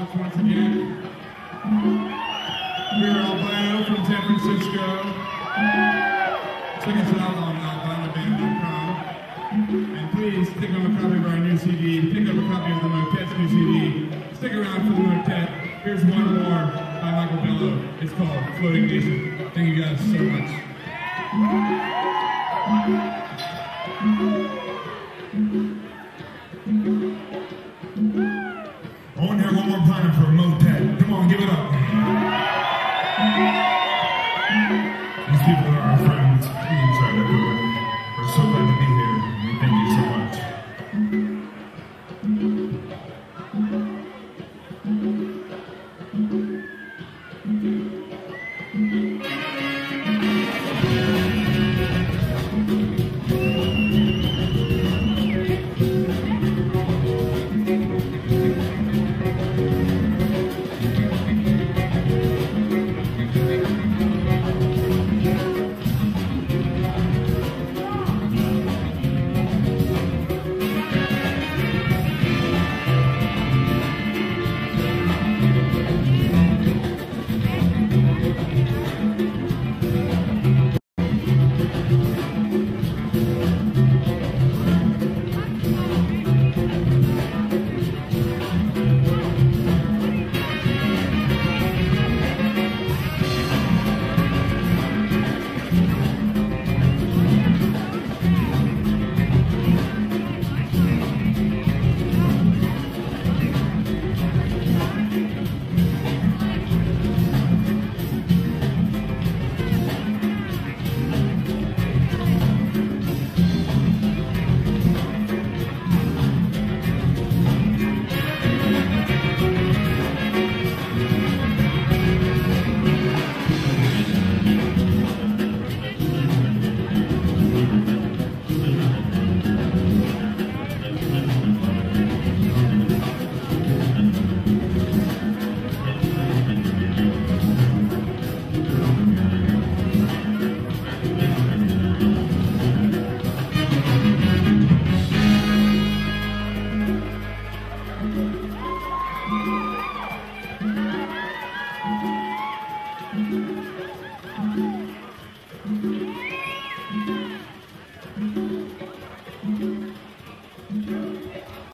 much once again. We're from San Francisco. Check us out on albinoband.com. And please pick up a copy of our new CD. Pick up a copy of the Motet's new CD. Stick around for the Motet. Here's one more by Michael Bello. It's called Floating Nation. Thank you guys so much.